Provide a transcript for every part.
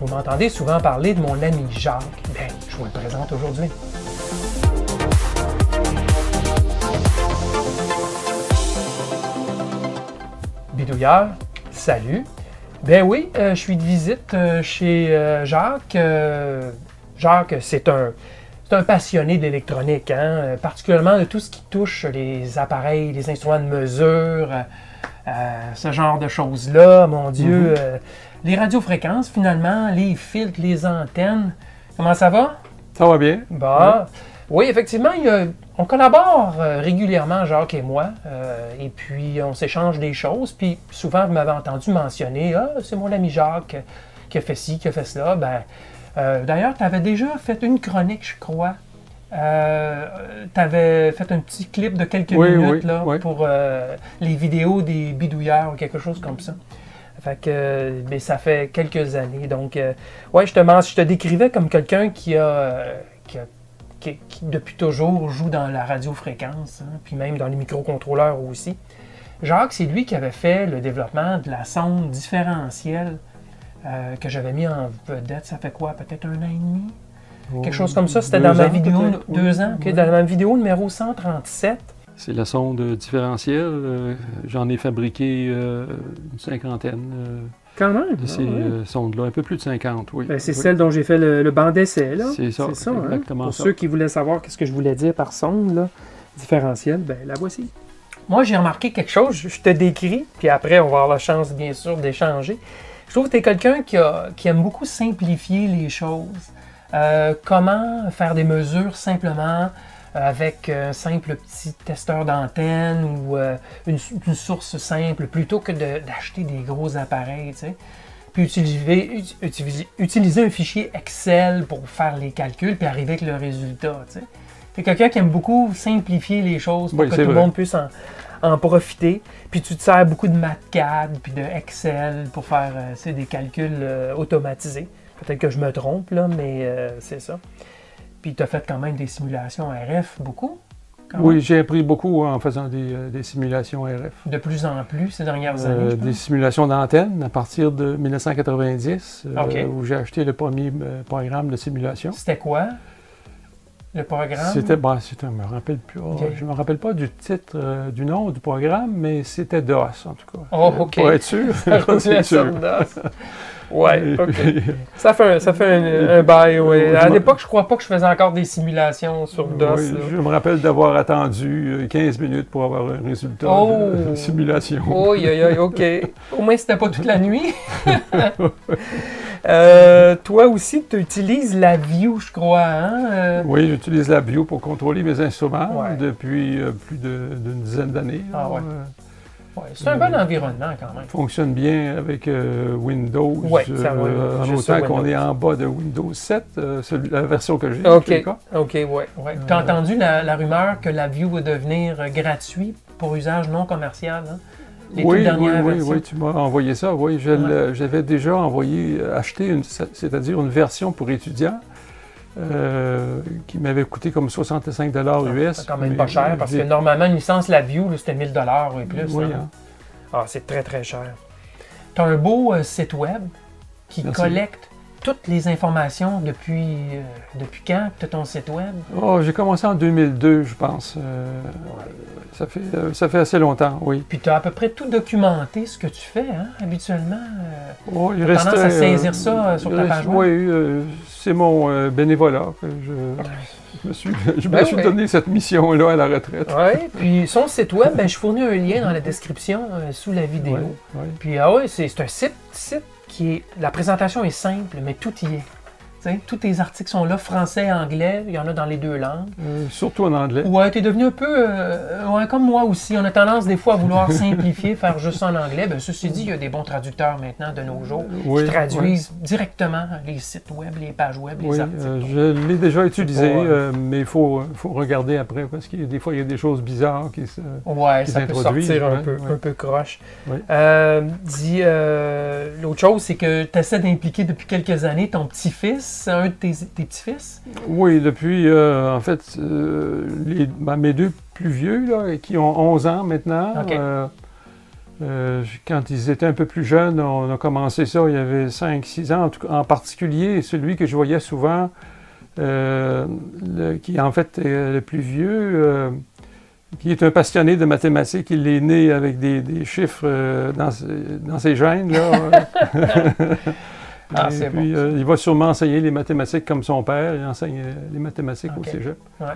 Vous m'entendez souvent parler de mon ami Jacques. Ben, je vous le présente aujourd'hui. Bidouilleur, salut. Ben oui, euh, je suis de visite euh, chez euh, Jacques. Jacques, c'est un, passionné d'électronique, hein, particulièrement de tout ce qui touche les appareils, les instruments de mesure, ce genre de choses-là. Mon Dieu, euh, les radiofréquences, finalement, les filtres, les antennes. Comment ça va? Ça va bien. Bah, oui, effectivement, il y a- on collabore euh, régulièrement, Jacques et moi, euh, et puis on s'échange des choses. Puis souvent, vous m'avez entendu mentionner Ah, c'est mon ami Jacques qui a fait ci, qui a fait cela. Ben, euh, D'ailleurs, tu avais déjà fait une chronique, je crois. tu avais fait un petit clip de quelques Oui, minutes oui, là, pour euh, les vidéos des bidouilleurs ou quelque chose comme ça. Fait que ben, ça fait quelques années. Donc, euh, ouais, je te, je te décrivais comme quelqu'un qui a, euh, qui a- qui- qui, depuis toujours joue dans la radiofréquence, hein, puis même dans les microcontrôleurs aussi. Jacques, c'est lui qui avait fait le développement de la sonde différentielle euh, que j'avais mis en vedette. Ça fait quoi, peut-être un an et demi? Quelque chose comme ça. C'était dans ma vidéo, oui. deux ans, ok, Oui. dans ma vidéo numéro 137. C'est la sonde différentielle. euh, J'en ai fabriqué euh, une cinquantaine euh, Quand même. de ces euh, sondes-là, un peu plus de 50, oui. Ah Ben, c'est Oui. celle dont j'ai fait le, le banc d'essai, là. C'est ça, c'est hein? exactement Pour ça. ceux qui voulaient savoir qu'est-ce que je voulais dire par sonde, là, différentielle, ben la voici. Moi, j'ai remarqué quelque chose, je te décris, puis après, on va avoir la chance, bien sûr, d'échanger. Je trouve que tu es quelqu'un qui, aime beaucoup simplifier les choses. Euh, comment faire des mesures simplement avec un simple petit testeur d'antenne ou euh, une, une source simple, plutôt que de- d'acheter des gros appareils, tu sais puis utiliser, ut- utiliser, utiliser un fichier Excel pour faire les calculs, puis arriver avec le résultat. Tu sais. T'es quelqu'un qui aime beaucoup simplifier les choses pour Oui, que c'est tout le monde puisse en, en profiter. Puis tu te sers beaucoup de MATCAD, puis de Excel pour faire euh, des calculs euh, automatisés. Peut-être que je me trompe, là, mais euh, c'est ça. Puis tu as fait quand même des simulations RF, beaucoup. Oui, j'ai appris beaucoup en faisant des, euh, des simulations RF. De plus en plus ces dernières Euh, années. des simulations d'antenne à partir de 1990, euh, où j'ai acheté le premier programme de simulation. C'était quoi? Le programme? C'était, bon, c'était- je me rappelle plus, oh, Ok. je me rappelle pas du titre, euh, du nom du programme, mais c'était DOS en tout cas. Oh, Euh, ok. Pour être sûr. C'est sûr. Sordas. Ouais, ok. Ça fait un, ça fait un, un bail, oui. À l'époque, je crois pas que je faisais encore des simulations sur DOS. Oui, je me rappelle d'avoir attendu euh, 15 minutes pour avoir un résultat Oh. de simulation. Oui, oui, oui, ok. Au moins, c'était pas toute la nuit. Euh, toi aussi, tu utilises la View, je crois. Hein? euh, Oui, j'utilise la View pour contrôler mes instruments Ouais. depuis euh, plus d'une dizaine d'années. Ah ouais. Ouais, c'est un bon environnement quand même. fonctionne bien avec Windows. Ouais, ça va, en autant qu'on est en bas de Windows 7, euh, celui- la version que j'ai. Ok, ok, ouais. ouais. Tu as entendu la, la rumeur que la View va devenir euh, gratuit pour usage non commercial? Hein? Les Oui, oui, oui, oui, tu m'as envoyé ça. Oui, j'avais déjà envoyé, acheté, une- c'est-à-dire une version pour étudiants euh, qui m'avait coûté comme 65 US. C'est quand même mais- pas cher parce que normalement, une licence La View, c'était 1000 et plus. Oui, hein. hein. Ah, c'est très très cher. Tu as un beau euh, site web qui Merci. collecte toutes les informations depuis, euh, depuis quand? Tu as ton site web? Oh, j'ai commencé en 2002, je pense. Euh, ça, fait, euh, ça fait assez longtemps, oui. Puis tu as à peu près tout documenté ce que tu fais, hein, habituellement. Oh, il T'as tendance à saisir ça, sur ta reste- page web? Oui, c'est mon bénévolat. que Je, je me suis, je me suis oui. donné cette mission-là à la retraite. Ouais, puis son site web, ben, je fournis un lien dans la description euh, sous la vidéo. Ouais. Puis ah ouais, c'est c'est un site, site qui est. La présentation est simple, mais tout y est. Tous tes articles sont là, français, anglais, il y en a dans les deux langues. Euh, surtout en anglais. Ouais, t'es devenu un peu. euh, ouais, comme moi aussi. On a tendance des fois à vouloir simplifier, faire juste en anglais. Ben, ceci dit, il y a des bons traducteurs maintenant de nos jours Oui, qui traduisent directement les sites web, les pages web, les Oui, articles. euh, je l'ai déjà utilisé, pas, euh, mais il faut, faut regarder après parce que des fois, il y a des choses bizarres qui se. Ouais, qui ça peut sortir un, ouais, peu, ouais. un peu croche. Euh, dis, euh, l'autre chose, c'est que tu essaies d'impliquer depuis quelques années ton petit-fils, un de tes, tes petits-fils? Oui, depuis, euh, en fait, euh, les- ben, mes deux plus vieux, là, qui ont 11 ans maintenant, euh, quand ils étaient un peu plus jeunes, on a commencé ça, il y avait 5-6 ans. En, en, particulier, celui que je voyais souvent, qui en fait est le plus vieux, qui est un passionné de mathématiques. Il est né avec des, chiffres dans, dans, ses gènes. Là. Ah, et puis, euh, il va sûrement enseigner les mathématiques comme son père. Il enseigne euh, les mathématiques au cégep. Ouais.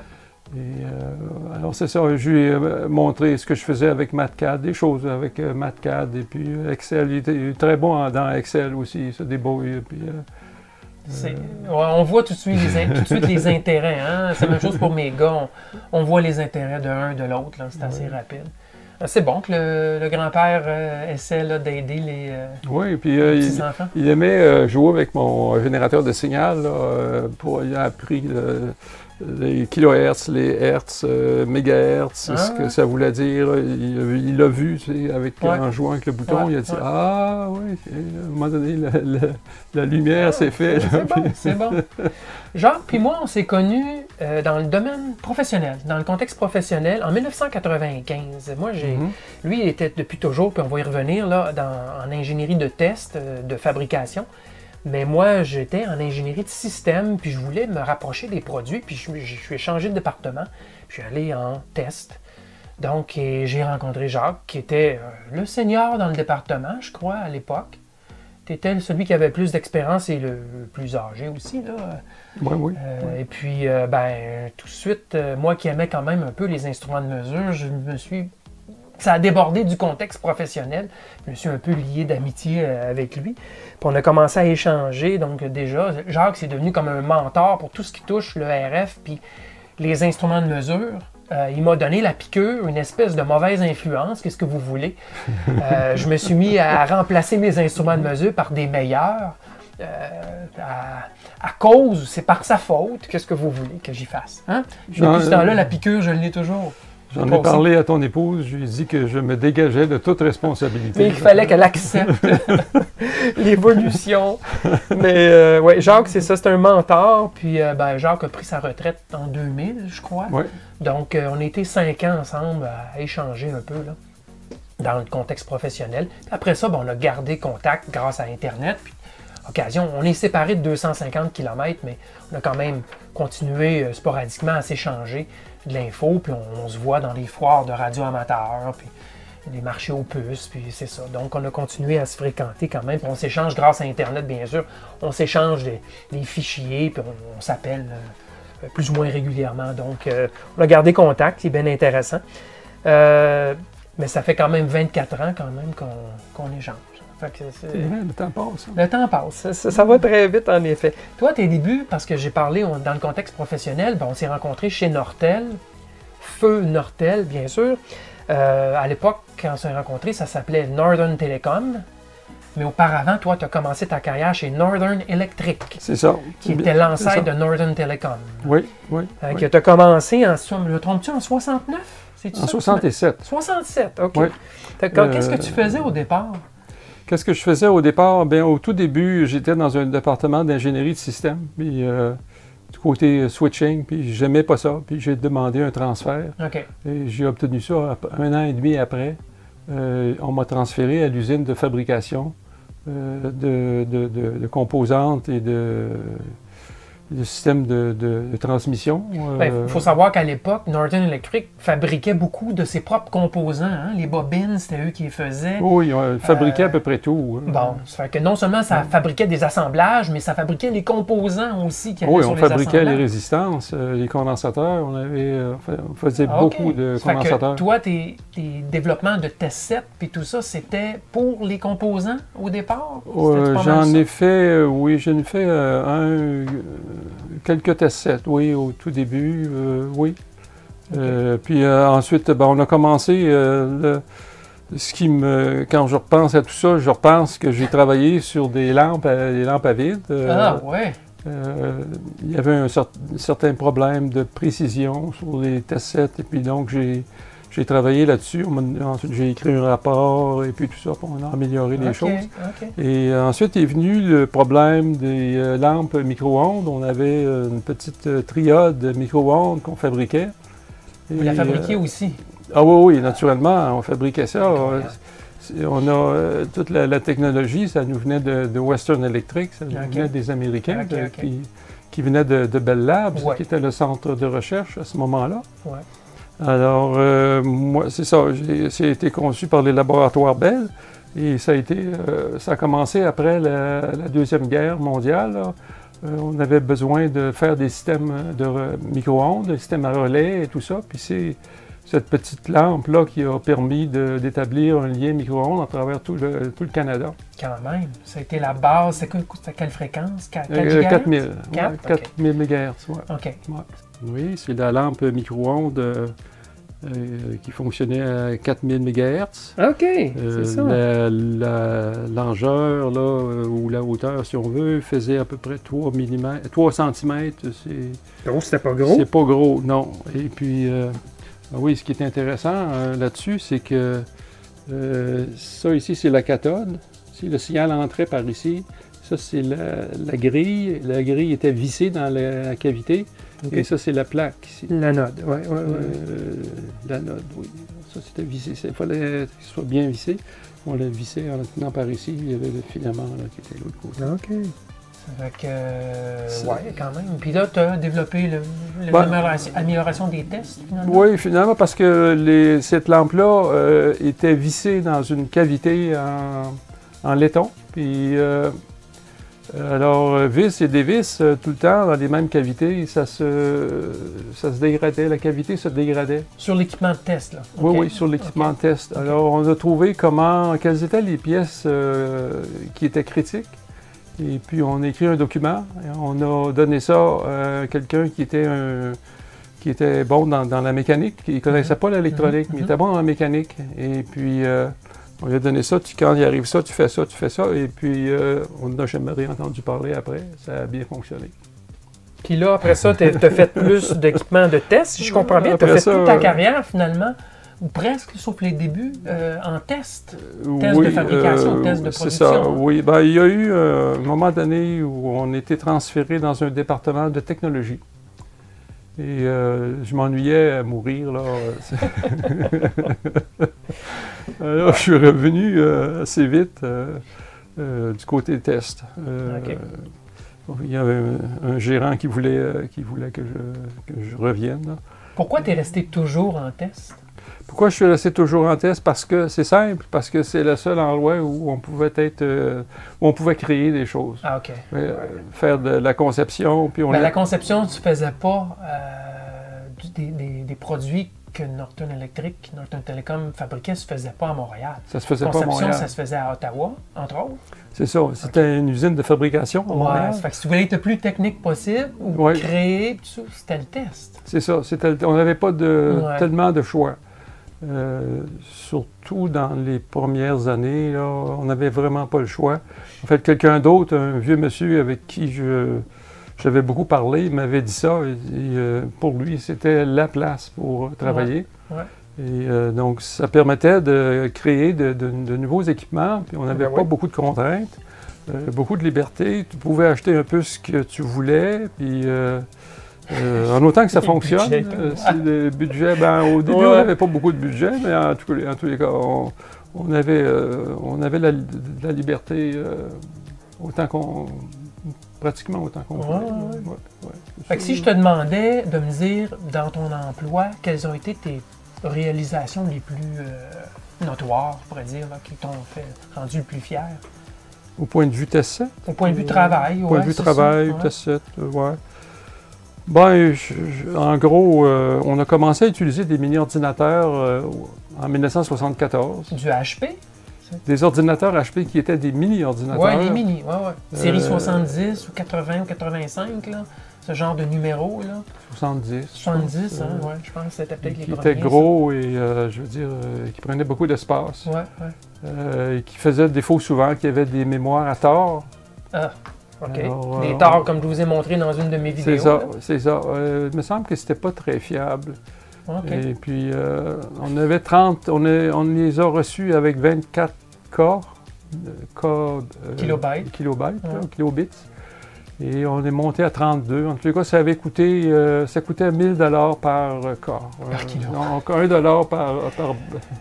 Et euh, alors, c'est ça. Je lui ai montré ce que je faisais avec MathCAD, des choses avec MathCAD et puis Excel. Il était très bon dans Excel aussi. Il se débrouille. Puis, on voit tout de suite les, tout de suite les intérêts. Hein? C'est la même chose pour mes gars. On, voit les intérêts de l'un de l'autre. C'est assez rapide. C'est bon que le, grand-père euh, essaie d'aider les, euh, oui, puis, euh, petits-enfants. Il, aimait jouer avec mon générateur de signal. pour, il a appris les kilohertz, les hertz, euh, mégahertz, ce que ah. ça voulait dire. Il l'a vu, tu sais, avec, en jouant avec le bouton, il a dit Ah, oui, à un moment donné, la, lumière s'est faite. C'est bon, c'est bon. Jacques, puis moi, on s'est connus euh, dans le domaine professionnel, dans le contexte professionnel, en 1995. Moi, j'ai, mhm. lui, il était depuis toujours, puis on va y revenir, là, dans, en ingénierie de test, euh, de fabrication. Mais moi, j'étais en ingénierie de système, puis je voulais me rapprocher des produits, puis je, suis changé de département, puis je suis allé en test. Donc, j'ai rencontré Jacques, qui était euh, le senior dans le département, je crois, à l'époque. Tu étais celui qui avait le plus d'expérience et le, plus âgé aussi. Là. Oui, oui. Euh, et puis, euh, ben, tout de suite, moi qui aimais quand même un peu les instruments de mesure, je me suis ça a débordé du contexte professionnel. Je me suis un peu lié d'amitié avec lui. Puis on a commencé à échanger. Donc déjà, Jacques, c'est devenu comme un mentor pour tout ce qui touche le RF puis les instruments de mesure. Euh, il m'a donné la piqûre, une espèce de mauvaise influence, qu'est-ce que vous voulez. Euh, je me suis mis à remplacer mes instruments de mesure par des meilleurs. à, cause, c'est par sa faute, qu'est-ce que vous voulez que j'y fasse. Hein? Depuis ce temps-là, la piqûre, je l'ai toujours. J'en ai parlé à ton épouse, je lui ai dit que je me dégageais de toute responsabilité. Mais il fallait qu'elle accepte l'évolution. Mais euh, ouais, Jacques, c'est ça, c'est un mentor. Puis euh, ben, Jacques a pris sa retraite en 2000, je crois. Donc, euh, on a été cinq ans ensemble à échanger un peu là, dans le contexte professionnel. après ça, ben, on a gardé contact grâce à Internet. Puis, occasion, on est séparés de 250 km, mais on a quand même continué sporadiquement à s'échanger de l'info, puis on, se voit dans les foires de radio amateurs, puis les marchés aux puces, puis c'est ça. Donc, on a continué à se fréquenter quand même. Puis on s'échange grâce à Internet, bien sûr. On s'échange des, fichiers, puis on, s'appelle euh, plus ou moins régulièrement. Donc, euh, on a gardé contact, c'est bien intéressant. Euh, mais ça fait quand même 24 ans quand même qu'on échange. Le temps passe. Hein. Le temps passe. Ça, va très vite, en effet. Toi, tes débuts, parce que j'ai parlé dans le contexte professionnel, ben, on s'est rencontrés chez Nortel, Feu Nortel, bien sûr. Euh, à l'époque, quand on s'est rencontrés, ça s'appelait Northern Telecom. Mais auparavant, toi, tu as commencé ta carrière chez Northern Electric. C'est ça. Qui était l'ancêtre de Northern Telecom. Oui, oui. Euh, tu as commencé en, me trompe-tu, en 69? En 67. 67, OK. Qu'est-ce que tu faisais au départ? Qu'est-ce que je faisais au départ? Bien, au tout début, j'étais dans un département d'ingénierie de système, puis euh, du côté switching, puis j'aimais pas ça, puis j'ai demandé un transfert. Et j'ai obtenu ça un an et demi après. Euh, on m'a transféré à l'usine de fabrication euh, de, composantes et de le système de, transmission. Il ben, faut savoir qu'à l'époque, Northern Electric fabriquait beaucoup de ses propres composants. Hein. Les bobines, c'était eux qui les faisaient. Oui, ils fabriquaient à peu près tout. Hein. Bon, ça fait que non seulement ça fabriquait des assemblages, mais ça fabriquait les composants aussi. Qui oui, on fabriquait les résistances, euh, les condensateurs. On, avait, euh, on faisait beaucoup de condensateurs. Que toi, tes, développements de test set et tout ça, c'était pour les composants au départ? J'en ai fait, oui, j'en ai fait un quelques tests oui, au tout début, euh, oui. Euh, puis euh, ensuite, ben, on a commencé. ce qui me, quand je repense à tout ça, je repense que j'ai travaillé sur des lampes, des lampes à vide. ah ouais. il y avait un certain problème de précision sur les test sets, et puis donc j'ai j'ai travaillé là-dessus. Ensuite, j'ai écrit un rapport et puis tout ça pour améliorer les choses. Et euh, ensuite est venu le problème des euh, lampes micro-ondes. On avait euh, une petite triode micro-ondes qu'on fabriquait. Vous la fabriquiez aussi? Ah oui, oui, naturellement, on fabriquait ça. on a toute la, technologie, ça nous venait de, Western Electric, ça nous venait des Américains qui, venaient de, Bell Labs, qui était le centre de recherche à ce moment-là. Alors, moi, c'est ça, c'est été conçu par les laboratoires Bell. Et ça a été, ça a commencé après la, Deuxième Guerre mondiale. Euh, on avait besoin de faire des systèmes de micro-ondes, des systèmes à relais et tout ça. Puis c'est cette petite lampe-là qui a permis d'établir un lien micro-ondes à travers tout le, tout le Canada. Quand même. Ça a été la base. C'est quelle fréquence? 4, 4000. 4000 MHz. OK. Oui, c'est la lampe micro-ondes euh, euh, qui fonctionnait à 4000 MHz. OK, c'est euh, ça. L'engeur, là, ou la hauteur, si on veut, faisait à peu près 3 mm, 3 cm. Donc, c'était pas gros? C'est pas gros, non. Et puis, ah oui, ce qui est intéressant là-dessus, c'est que ça ici, c'est la cathode. Si le signal entrait par ici, ça, c'est la, grille. La grille était vissée dans la cavité. Et ça, c'est la plaque ici. L'anode, oui. Ouais, ouais. euh, L'anode, oui. Ça, c'était vissé. Il fallait qu'il soit bien vissé. On l'a vissé en le tenant par ici. Il y avait le filament là, qui était de l'autre côté. OK. Ça fait que, euh, ouais, quand même. Puis là, tu as développé l'amélioration ben, des tests, finalement? Oui, finalement, parce que les, cette lampe-là euh, était vissée dans une cavité en, en laiton. Puis euh, alors, euh, vis et dévis, euh, tout le temps, dans les mêmes cavités, ça se, ça se dégradait, la cavité se dégradait. Sur l'équipement de test, là? Oui, oui, sur l'équipement de test. Alors, on a trouvé comment, quelles étaient les pièces qui étaient critiques. Et puis, on a écrit un document. Et on a donné ça à quelqu'un qui était qui était bon dans, la mécanique, qui ne connaissait mhm. pas l'électronique, mais il mhm. était bon dans la mécanique. Et puis, on lui a donné ça, tu, quand il arrive ça, tu fais ça, tu fais ça, et puis euh, on n'a jamais rien entendu parler après. Ça a bien fonctionné. Puis là, après ça, tu as fait plus d'équipements de tests, si je comprends bien. Tu as fait toute ta euh, carrière finalement, ou presque, sauf les débuts, euh, en test. Test de fabrication, test de production. C'est ça, oui. Ben, il y a eu un moment donné où on était transféré dans un département de technologie. Et je m'ennuyais à mourir, là. Alors, je suis revenu euh, assez vite euh, euh, du côté test. Il y avait un, gérant qui voulait, qui voulait que, je, revienne. Pourquoi tu es resté toujours en test? Pourquoi je suis resté toujours en test? Parce que c'est simple, parce que c'est le seul endroit où on pouvait être, où on pouvait créer des choses. Ah, OK. faire de la conception. Puis on ben, La conception, tu faisais pas des, des, produits que Norton Electric, Norton Telecom fabriquait se faisait pas à Montréal. Ça se faisait pas à Montréal. ça se faisait à Ottawa, entre autres. C'est ça. C'était une usine de fabrication à Montréal. Ouais, fait que si tu voulais être le plus technique possible ou créer, c'était le test. C'est ça. on n'avait pas de, tellement de choix. Euh, surtout dans les premières années, là, on n'avait vraiment pas le choix. En fait, quelqu'un d'autre, un vieux monsieur avec qui je j'avais beaucoup parlé, m'avait dit ça. Et, euh, pour lui, c'était la place pour travailler. Et euh, donc, ça permettait de créer de, nouveaux équipements. Puis on n'avait ben pas beaucoup de contraintes, beaucoup de liberté. Tu pouvais acheter un peu ce que tu voulais. Puis en autant que ça fonctionne, le budget, ben, au début, on n'avait pas beaucoup de budget, mais en, tous les, cas, on, avait, on avait la, la liberté autant qu'on pratiquement autant qu'on fait. si je te demandais de me dire, dans ton emploi, quelles ont été tes réalisations les plus euh, notoires, je pourrais dire, qui t'ont fait rendu le plus fier? Au point de vue test 7? Au point de vue travail, oui. Au point de vue travail, test 7, oui. Ben, en gros, euh, on a commencé à utiliser des mini-ordinateurs euh, en 1974. Du HP? Des ordinateurs HP qui étaient des mini-ordinateurs. Oui, des mini, oui, oui. Série 70 euh, ou 80 ou 85, là, ce genre de numéro. Là. 70. 70, hein, oui, je pense que c'était peut-être les Qui étaient gros et, euh, je veux dire, euh, qui prenaient beaucoup d'espace. Oui, oui. et qui faisaient défaut souvent, qui avaient des mémoires à tort. Ah. OK. des torts, comme je vous ai montré dans une de mes vidéos. C'est ça, c'est ça. il me semble que c'était pas très fiable. Et puis, euh, on avait 30, on, on, les a reçus avec 24 corps, euh, kilobytes, kilobytes kilobits. Et on est monté à 32. En tout cas, ça avait coûté, euh, ça coûtait 1000 dollars par corps. Par kilo. donc, 1 dollar par,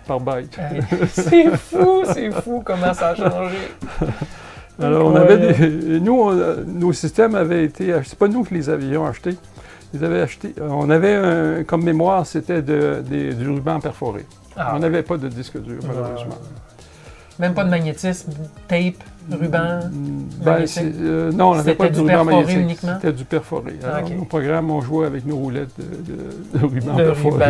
par, byte. c'est fou, c'est fou comment ça a changé. Alors, on avait des, nous, nos systèmes avaient été, c'est pas nous qui les avions achetés. Ils avaient acheté, on avait comme mémoire, c'était de, du ruban perforé. Ah. on n'avait pas de disque dur, malheureusement. Même pas de magnétisme, tape, ruban ben, euh, Non, on n'avait pas de ruban magnétique. C'était du perforé. Ah, Alors, Au programme, on jouait avec nos roulettes de, de, ruban perforé.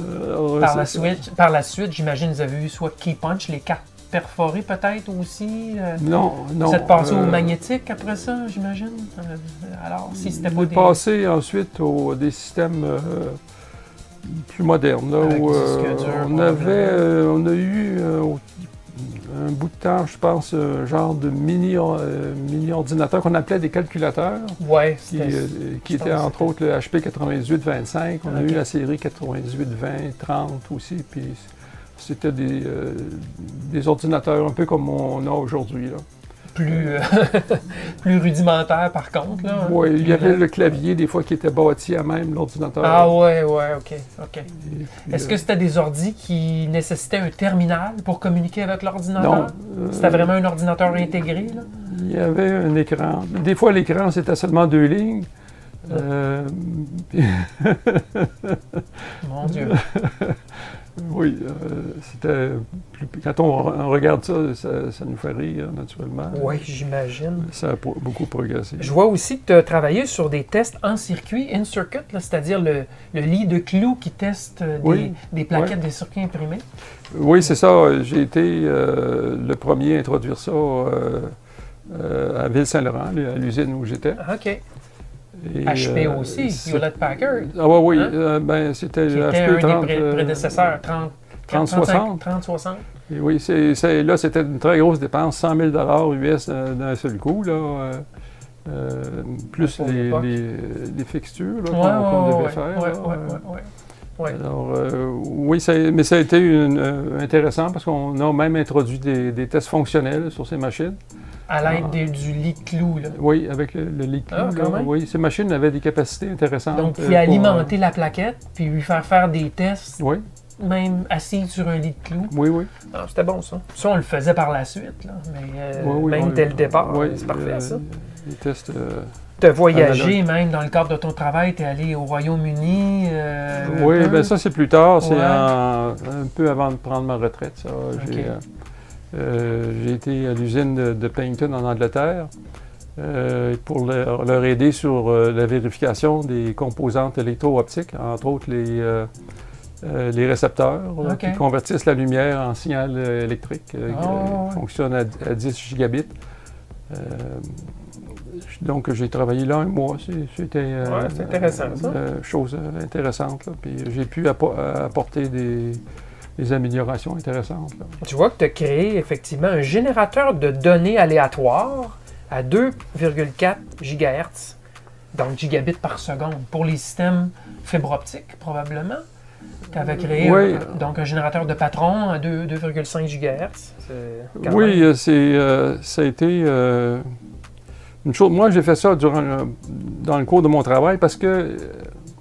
Euh, par, la suite, par la suite, j'imagine vous avez eu soit key punch, les cartes perforées peut-être aussi. Euh, non, non. Vous êtes passé au magnétique après ça, j'imagine? alors, si c'était pas des... passé ensuite au des systèmes plus moderne. Là, où, euh, on, avait, euh, on a eu euh, un bout de temps, je pense, un genre de mini, mini ordinateur qu'on appelait des calculateurs. Oui, qui, qui était entre autres le HP 9825. On a eu la série 9820, 30 aussi. Puis c'était des, des ordinateurs un peu comme on a aujourd'hui plus, euh, plus rudimentaire par contre. Là, oui, il y avait le clavier des fois qui était bâti à même l'ordinateur. Ah ouais, ouais, ok. ok. Est-ce que c'était des ordis qui nécessitaient un terminal pour communiquer avec l'ordinateur? Non. c'était vraiment un ordinateur intégré? Là? Il y avait un écran. Des fois, l'écran, c'était seulement deux lignes. Euh, Mon Dieu. Oui, euh, c'était Quand on, regarde ça, ça, nous fait rire, naturellement. Oui, j'imagine. Ça a beaucoup progressé. Je vois aussi que tu as travaillé sur des tests en circuit, in circuit, c'est-à-dire le, lit de clous qui teste des, plaquettes des circuits imprimés. Oui, c'est ça. J'ai été euh, le premier à introduire ça euh, à Ville-Saint-Laurent, à l'usine où j'étais. Ah, OK. HP euh, aussi, Hewlett Packard. Ah oui, oui, hein? euh, ben, c'était HP 30, un des prédécesseurs, 30, 30-60. 30-60. Oui, c'est, là, c'était une très grosse dépense, 100 000 US d'un seul coup, là, euh, plus les, les, fixtures qu'on, devait faire. Oui. Alors, oui, mais ça a été une, intéressant parce qu'on a même introduit des, des, tests fonctionnels sur ces machines. À l'aide ah. du lit clou, là. Oui, avec le, lit clou. Ah, oui, ces machines avaient des capacités intéressantes. Donc, il euh, alimenter la plaquette, puis lui faire faire des tests. Oui. Même assis sur un lit de clou. Oui, oui. Ah, c'était bon, ça. Ça, on le faisait par la suite, là. Mais euh, même dès le départ, c'est parfait, euh, ça. Les tests. Tu as voyagé même dans le cadre de ton travail, tu es allé au Royaume-Uni. oui, bien ça c'est plus tard, c'est un peu avant de prendre ma retraite. Ça. Euh, j'ai été à l'usine de, de, Pennington en Angleterre euh, pour leur, aider sur euh, la vérification des composantes électro-optiques, entre autres les, les récepteurs qui convertissent la lumière en signal électrique qui ah, fonctionne à, 10 gigabits. donc, j'ai travaillé là un mois. C'était intéressant, une chose intéressante. Puis j'ai pu apporter des, des améliorations intéressantes. Tu vois que tu as créé effectivement un générateur de données aléatoires à 2,4 GHz, donc gigabits par seconde, pour les systèmes fibre optique probablement. Tu avais créé donc un générateur de patron à 2,5 GHz. Oui, euh, c'est, euh, ça a été euh, une chose. Moi, j'ai fait ça durant dans le cours de mon travail parce que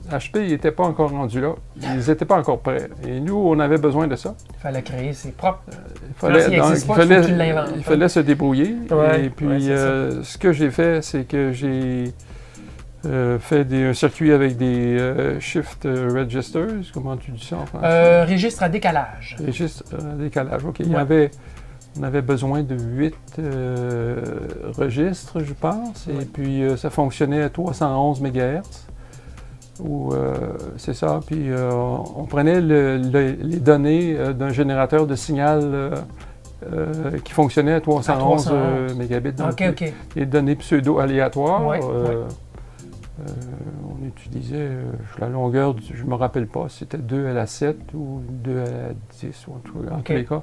HP n'était pas encore rendu là. Ils n'étaient pas encore prêts. Et nous, on avait besoin de ça. Il fallait créer ses propres. il fallait, il fallait, se débrouiller. et puis, euh, ce que j'ai fait, c'est que j'ai euh, fait des, un circuit avec des euh, shift registers. Comment tu dis ça en français? registre à décalage. Registre à décalage, OK. Il y avait, on avait besoin de huit registres, je pense. Et puis, ça fonctionnait à 311 MHz. Euh, c'est ça. Puis euh, on prenait les données euh, d'un générateur de signal qui fonctionnait à 311, mégabits. Donc, Les données pseudo-aléatoires. on utilisait la longueur, je ne me rappelle pas, c'était 2 à la 7 ou 2 à la 10, en, tout, tous les cas.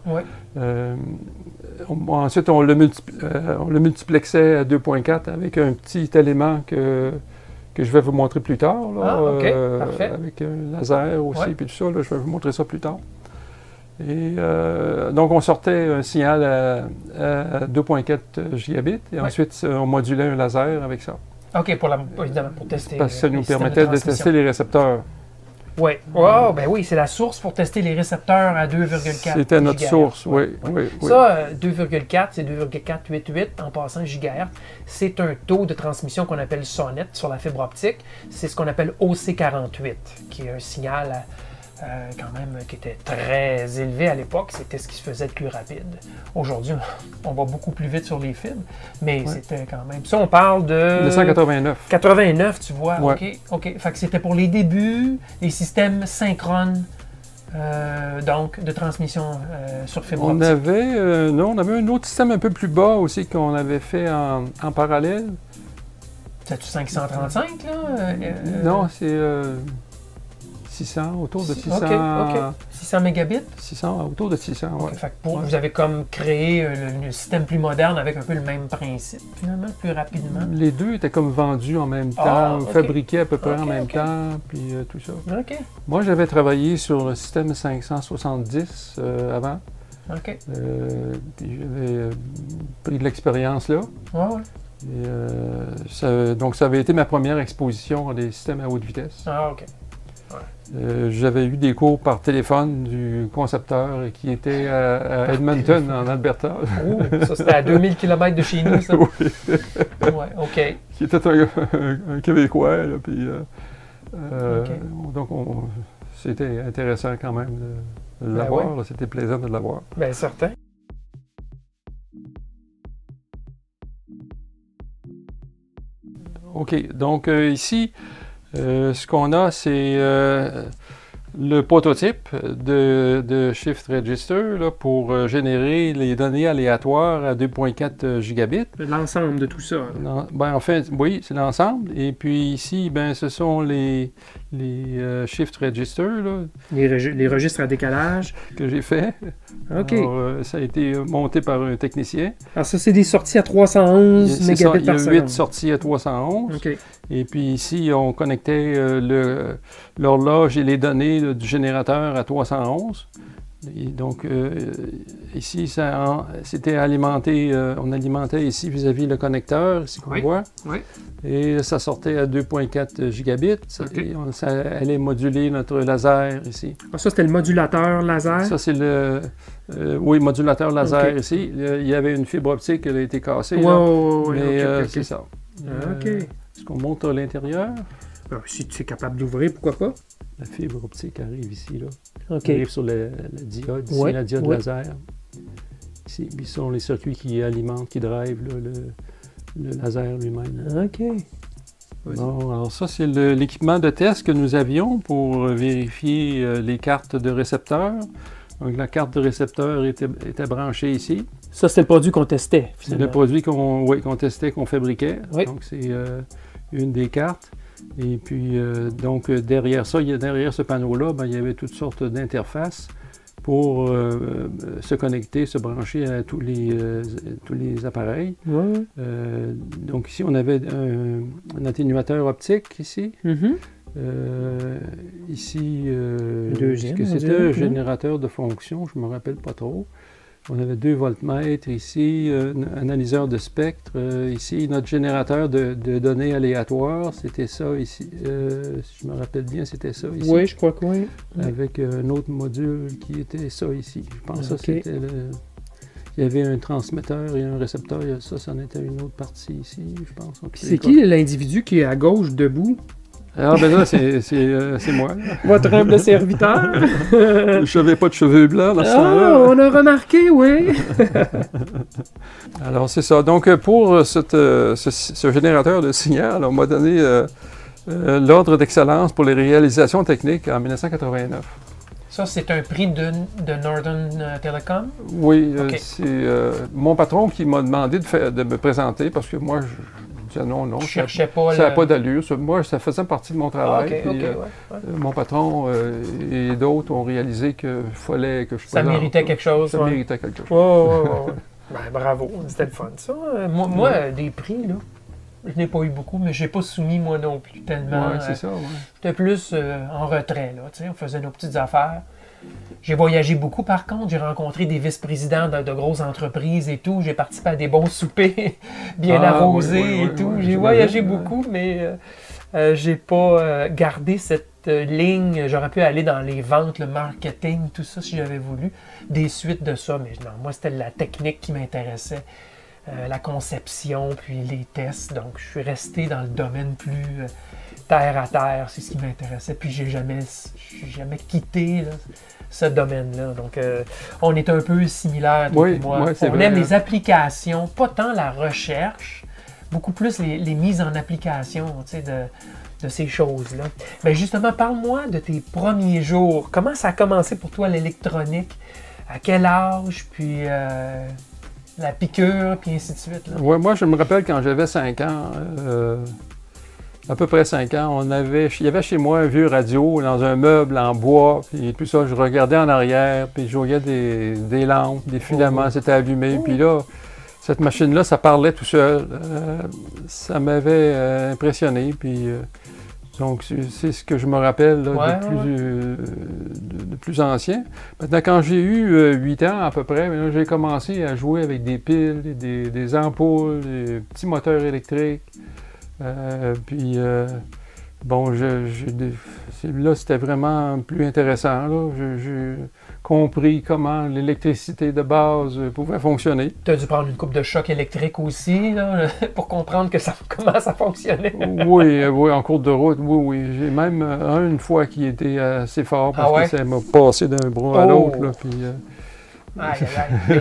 ensuite, on le, on le multiplexait à 2.4 avec un petit élément que que je vais vous montrer plus tard. Là, ah, euh, avec un laser aussi, puis tout ça. je vais vous montrer ça plus tard. Et donc, on sortait un signal à, 2.4 gigabits et ensuite, on modulait un laser avec ça. OK, pour, évidemment, pour tester. Parce que ça nous permettait de, tester les récepteurs. Oui. Wow, ben oui, c'est la source pour tester les récepteurs à 2,4 C'était notre source, oui, oui, Ça, 2,4, c'est 2,488 en passant gigahertz. C'est un taux de transmission qu'on appelle SONET sur la fibre optique. C'est ce qu'on appelle OC48, qui est un signal à euh, quand même qui était très élevé à l'époque. C'était ce qui se faisait de plus rapide. Aujourd'hui, on va beaucoup plus vite sur les fibres, mais c'était quand même. Ça, on parle de. 1989. 89, tu vois. OK. OK. Fait que c'était pour les débuts, les systèmes synchrones. Euh, donc, de transmission euh, sur fibre on Avait, non, on avait un autre système un peu plus bas aussi qu'on avait fait en, en parallèle. C'est-tu 535, là? non, c'est 600, autour de 600. OK, 600 mégabits? 600, autour de 600, oui. Vous avez comme créé euh, le, système plus moderne avec un peu le même principe, finalement, plus rapidement? Les deux étaient comme vendus en même ah, temps, fabriqués à peu près en même temps, puis euh, tout ça. Moi, j'avais travaillé sur le système 570 euh, avant. OK. puis j'avais pris de l'expérience là. Ouais, Et, donc, ça avait été ma première exposition des systèmes à haute vitesse. Ah, OK. Euh, j'avais eu des cours par téléphone du concepteur qui était à, Edmonton, en Alberta. Oh, ça, c'était à 2000 km de chez nous, ça? oui. ouais, OK. Qui était un, Québécois, puis... Euh, euh, donc, c'était intéressant quand même de, ben l'avoir. C'était plaisant de l'avoir. Bien, certain. OK. Donc, ici, ce qu'on a, c'est euh, le prototype de, Shift Register pour euh, générer les données aléatoires à 2.4 gigabits. L'ensemble de tout ça. ben, en fait, oui, c'est l'ensemble. Et puis ici, ben, ce sont les, les Shift Register. Les, les, registres à décalage. Que j'ai fait. OK. ça a été monté par un technicien. Alors ça, c'est des sorties à 311 mégabits par seconde. Il y a 8 sorties à 311. OK. Et puis ici, on connectait euh, l'horloge et les données du générateur à 311. Et donc euh, ici, c'était alimenté, euh, on alimentait ici vis-à-vis le connecteur, ici qu'on voit. Oui. Et ça sortait à 2.4 gigabits. Ça, allait moduler notre laser ici. Ah, ça, c'était le modulateur laser? Ça, c'est le... oui, modulateur laser ici. Il y avait une fibre optique qui a été cassée. Oui, mais c'est ça. OK. Est-ce qu'on monte à l'intérieur? Ben, si tu es capable d'ouvrir, pourquoi pas? La fibre optique arrive ici, là. OK. arrive sur la, diode, ici, la diode laser. Ici, ce sont les circuits qui alimentent, qui drivent le, laser lui-même. OK. Bon, alors ça, c'est l'équipement de test que nous avions pour vérifier euh, les cartes de récepteurs. Donc, la carte de récepteur était, était branchée ici. Ça, c'est le produit qu'on testait. C'est le produit qu'on testait, qu'on fabriquait. Donc, c'est euh, une des cartes. Et puis, euh, donc, euh, derrière ça, derrière ce panneau-là, ben, il y avait toutes sortes d'interfaces pour euh, se connecter, se brancher à tous les, tous les appareils. donc ici, on avait un, atténuateur optique ici. Mm-hmm. ici, c'était un générateur de fonction, je ne me rappelle pas trop. On avait deux voltmètres ici, un analyseur de spectre. Euh, ici, notre générateur de, données aléatoires, c'était ça ici. Euh, si je me rappelle bien, c'était ça ici. Oui, je crois que oui. Avec un autre module qui était ça ici. Je pense que c'était le... Il y avait un transmetteur et un récepteur. Ça, ça en était une autre partie ici, je pense. C'est qui l'individu qui est à gauche debout? Ah, ben là, c'est euh, moi. Votre humble serviteur. Je n'avais pas de cheveux blancs dans ce ah, On a remarqué, oui. Alors, c'est ça. Donc, pour euh, cette, euh, ce, générateur de signal, on m'a donné l'ordre d'excellence pour les réalisations techniques en 1989. Ça, c'est un prix de, de Northern Telecom? Oui, c'est mon patron qui m'a demandé de, de, me présenter parce que moi, je non, non. ça n'a pas d'allure. Moi, ça faisait partie de mon travail. Euh, mon patron euh, et d'autres ont réalisé qu'il fallait que je Ça méritait quelque chose. Ça méritait quelque chose. ben, bravo, c'était le fun, ça. Moi, des prix, là. Je n'ai pas eu beaucoup, mais je n'ai pas soumis moi non plus tellement. c'est ça, J'étais plus euh, en retrait, là. On faisait nos petites affaires. J'ai voyagé beaucoup par contre, j'ai rencontré des vice-présidents de, grosses entreprises et tout, j'ai participé à des bons soupers bien ah, arrosés et tout. j'ai voyagé beaucoup, mais euh, euh, j'ai pas gardé cette ligne. J'aurais pu aller dans les ventes, le marketing, tout ça si j'avais voulu. Des suites de ça, mais non, moi c'était la technique qui m'intéressait. La conception, puis les tests. Donc, je suis resté dans le domaine plus terre à terre, c'est ce qui m'intéressait. Puis j'ai jamais, jamais quitté ce domaine-là. Donc euh, on est un peu similaires, toi et moi. on aime les applications, pas tant la recherche, beaucoup plus les, mises en application de, de ces choses-là. Mais justement, parle-moi de tes premiers jours. Comment ça a commencé pour toi l'électronique? À quel âge? Puis euh, la piqûre, puis ainsi de suite. Ouais, moi, je me rappelle quand j'avais 5 ans, euh, à peu près cinq ans, on avait, il y avait chez moi un vieux radio dans un meuble en bois, puis tout ça, je regardais en arrière, puis je voyais des, lampes, des filaments, oh. c'était allumé, puis là, cette machine-là, ça parlait tout seul. Euh, ça m'avait euh, impressionné, puis donc c'est ce que je me rappelle de, plus, ancien. Maintenant, quand j'ai eu 8 ans à peu près, j'ai commencé à jouer avec des piles, des, des ampoules, des petits moteurs électriques. Euh, puis, euh, bon, je, là, c'était vraiment plus intéressant. Compris comment l'électricité de base pouvait fonctionner. Tu as dû prendre une coupe de choc électrique aussi pour comprendre que ça, comment ça fonctionnait. oui, oui, en cours de route, oui, oui. J'ai même un une fois qui était assez fort parce ah que ça m'a passé d'un bras à l'autre. Oh!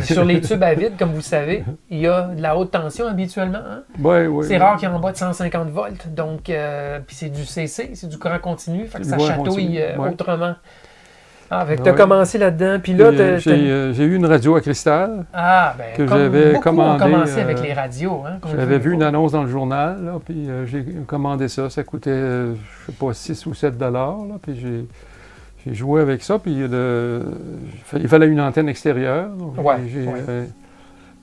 sur les tubes à vide, comme vous savez, il y a de la haute tension habituellement. Hein? Oui, oui. C'est rare qu'il y ait en bas de 150 volts. Donc, euh, puis c'est du CC, c'est du courant continu. Fait que ça chatouille euh, autrement. Ah, fait que tu as commencé là-dedans. Puis là, euh, j'ai eu une radio à cristal. Ah, ben, que j'avais commandé. commencé avec les radios. Hein, j'avais vu une annonce dans le journal, puis j'ai commandé ça. Ça coûtait, je sais pas, 6 ou 7 dollars. Puis j'ai j'ai joué avec ça, puis il fallait une antenne extérieure. Oui. Euh,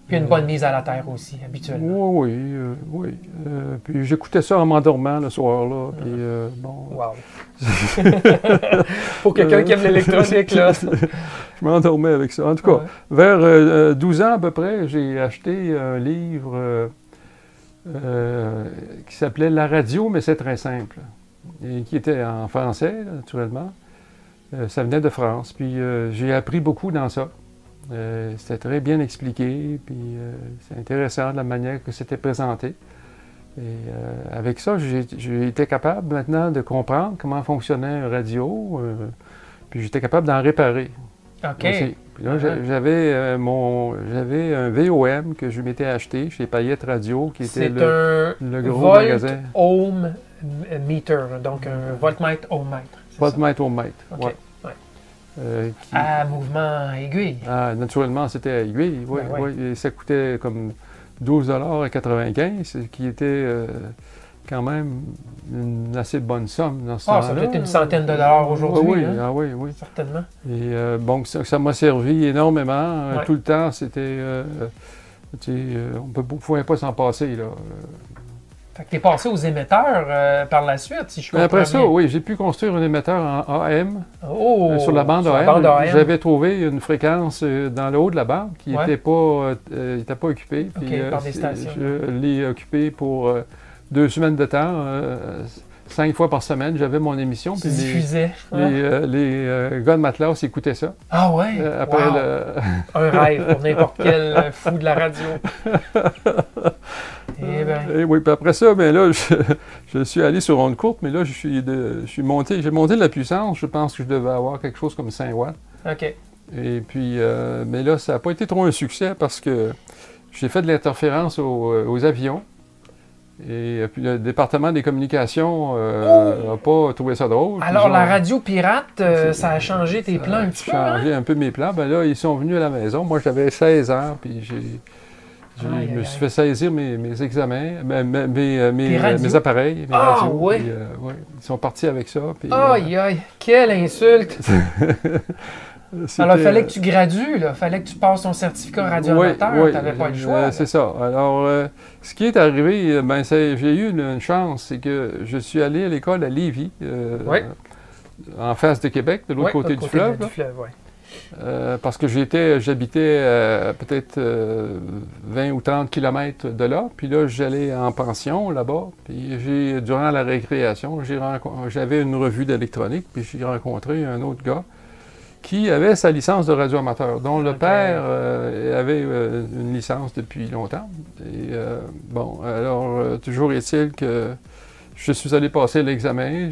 puis une bonne mise à la terre aussi, habituellement. Oui, oui, euh, oui. Euh, puis j'écoutais ça en m'endormant le soir, là. Puis, bon. Wow. Pour quelqu'un qui aime l'électronique, là. je m'endormais avec ça. En tout cas, vers 12 ans à peu près, j'ai acheté un livre qui s'appelait La radio, mais c'est très simple. Et qui était en français, naturellement. Euh, ça venait de France. Puis euh, j'ai appris beaucoup dans ça. Euh, c'était très bien expliqué, puis c'est intéressant de la manière que c'était présenté. Et avec ça, j'ai été capable maintenant de comprendre comment fonctionnait un radio, puis j'étais capable d'en réparer. OK. Puis là, uh-huh. j'avais mon j'avais un VOM que je m'étais acheté chez Payette Radio, qui était le, le, gros volt magasin. Ohm meter, donc un voltmètre ohmmètre. Voltmètre ohmmètre, oui. Euh, à mouvement aiguille. Ah, naturellement, c'était aiguille, oui. Ben oui. ça coûtait comme 12,95 ce qui était euh, quand même une assez bonne somme dans ce ah, Ça doit être une centaine de dollars aujourd'hui. Oui, hein? ah, oui, oui. Certainement. Et euh, bon, ça m'a servi énormément. Tout le temps, c'était. on ne pouvait pas s'en passer. Là. Fait que tu es passé aux émetteurs euh, par la suite, si je comprends Après ça, oui, j'ai pu construire un émetteur en AM oh, euh, sur la bande AM. J'avais trouvé une fréquence euh, dans le haut de la bande qui n'était pas, pas occupée. par des stations. Je l'ai occupé pour deux semaines de temps cinq fois par semaine, j'avais mon émission. Tu diffusais. Les, les, gars de Matlas écoutaient ça. Ah ouais? après Un rêve pour n'importe quel fou de la radio. Eh ben. Et oui, puis après ça, ben là, je, suis allé sur onde courte, mais là, je suis, de, je suis monté, j'ai monté de la puissance. Je pense que je devais avoir quelque chose comme 5 watts. OK. Et puis, euh, mais là, ça n'a pas été trop un succès parce que j'ai fait de l'interférence aux, euh, avions. Et puis le département des communications n'a oh! pas trouvé ça drôle. Alors la radio pirate, ça a changé tes plans un petit peu. Ça a changé hein? un peu mes plans. Ben là, ils sont venus à la maison. Moi, j'avais 16 ans, puis j'ai je me suis fait saisir mes, examens, mes, mes, euh, mes, appareils, mes ah, radios. Oui. Euh, ils sont partis avec ça. aïe, aïe, quelle insulte! Alors, il fallait que tu gradues, il fallait que tu passes ton certificat radioamateur, oui, tu n'avais pas le choix. c'est ça. Alors, euh, ce qui est arrivé, ben, j'ai eu une, chance, c'est que je suis allé à l'école à Lévis. oui. en face de Québec, de l'autre côté, du fleuve. Du fleuve euh, parce que j'étais, j'habitais peut-être 20 ou 30 kilomètres de là. Puis là, j'allais en pension là-bas. Puis j'ai, durant la récréation, j'avais une revue d'électronique. Puis j'ai rencontré un autre gars qui avait sa licence de radioamateur, dont le père euh, avait euh, une licence depuis longtemps. Et euh, bon, alors, toujours est-il que je suis allé passer l'examen.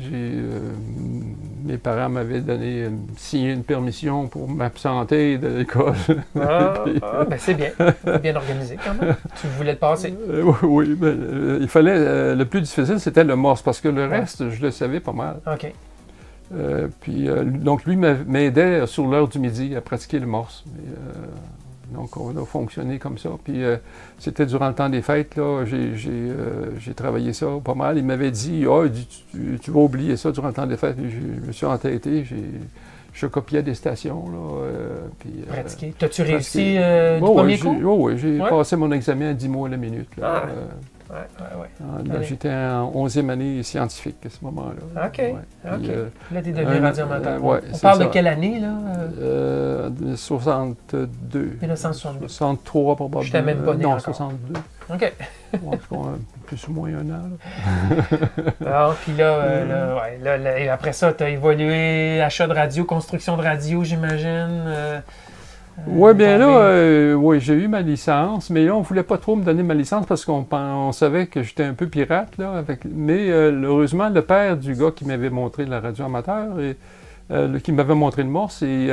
mes parents m'avaient donné, signé une permission pour m'absenter de l'école. Ah, ah ben c'est bien. Bien organisé quand même. Tu voulais le passer. oui, mais il fallait. le plus difficile, c'était le morse, parce que le reste, je le savais pas mal. OK. Euh, puis, euh, donc, lui m'aidait sur l'heure du midi à pratiquer le morse. Euh, donc, on a fonctionné comme ça. Puis, c'était durant le temps des fêtes, là, j'ai travaillé ça pas mal. Il m'avait dit, ah, tu, vas oublier ça durant le temps des fêtes. Je, me suis entêté, je copiais des stations. Là, puis, Pratiquer. T'as-tu réussi du premier coup? Oh, oui, j'ai passé mon examen à 10 mois la minute. Là, ah. Ah, j'étais en 11e année scientifique à ce moment-là. OK. OK. Euh, là, tu es devenu radioamateur. Euh, On parle de quelle année, là? Euh, 62. 1962. 63, probablement. Je t'amène pas né Non, 62. OK. plus ou moins un an. Là. ah, puis là, euh, là, là, après ça, tu as évolué achat de radio, construction de radio, j'imagine. Euh, oui, bien là, euh, oui, j'ai eu ma licence, mais là, on ne voulait pas trop me donner ma licence parce qu'on on savait que j'étais un peu pirate. Là, avec, mais euh, heureusement, le père du gars qui m'avait montré la radio amateur, et, qui m'avait montré le morse, et,